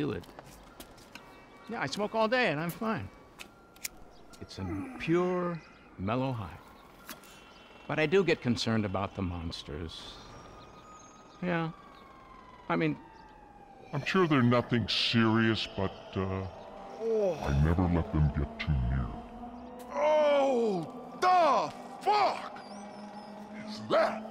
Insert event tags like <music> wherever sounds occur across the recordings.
feel it. Yeah, I smoke all day and I'm fine. It's a pure, mellow high. But I do get concerned about the monsters. Yeah. I mean, I'm sure they're nothing serious, but uh, I never let them get too near. Oh, the fuck is that?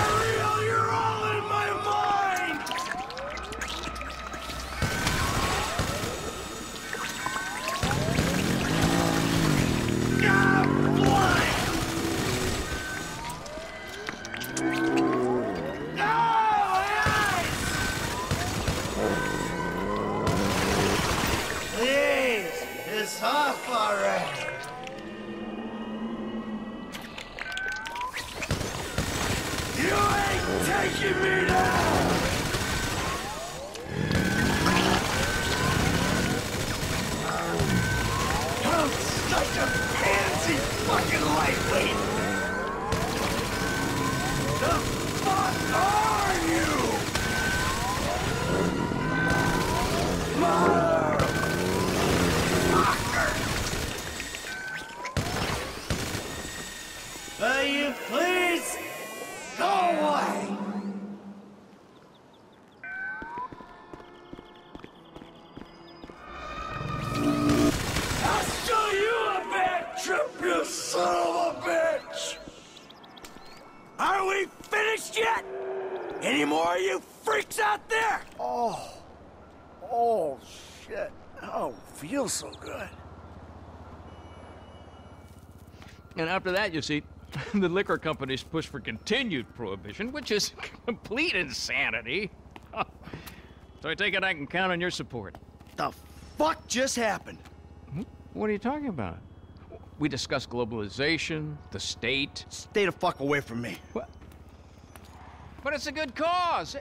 off already. You ain't taking me down! I'm such a pansy fucking lightweight! Will you please go away? I'll show you a bad trip, you son of a bitch! Are we finished yet? Any more of you freaks out there? Oh, oh shit. Oh, feels so good. and after that, you see, <laughs> the liquor companies push for continued prohibition, which is <laughs> complete insanity. <laughs> so I take it I can count on your support. The fuck just happened? Hmm? What are you talking about? We discussed globalization, the state. Stay the fuck away from me. What? But it's a good cause.